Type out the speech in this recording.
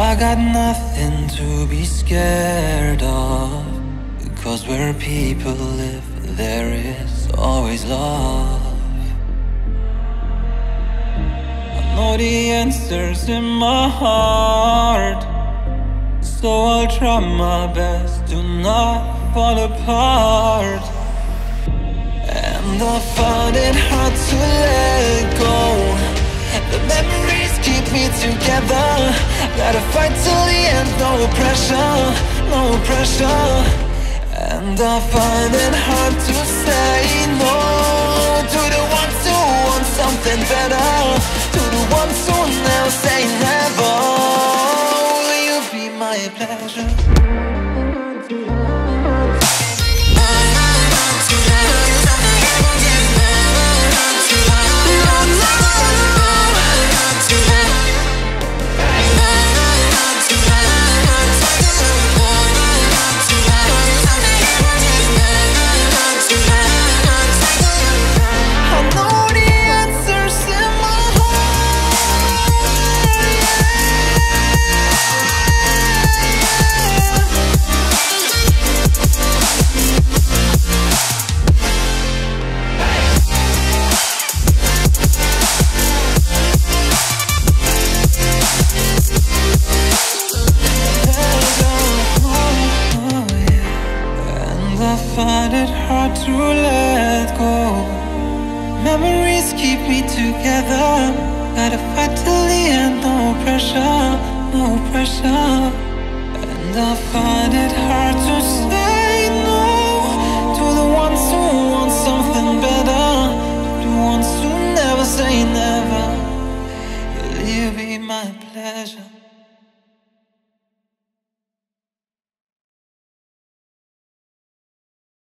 I got nothing to be scared of Because where people live there is always love. I know the answers in my heart So I'll try my best to not fall apart. And I find it hard to let go together. Gotta fight till the end, no pressure, no pressure. And I find it hard to say no. To the ones who want something better. To the ones who never say never. Will you be my pleasure? Hard to let go. Memories keep me together. Gotta fight till the end, no pressure, no pressure. And I find it hard to say no to the ones who want something better, the ones who never say never. Will you be my pleasure?